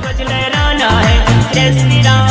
ध्वज लहराना है। जय श्री राम।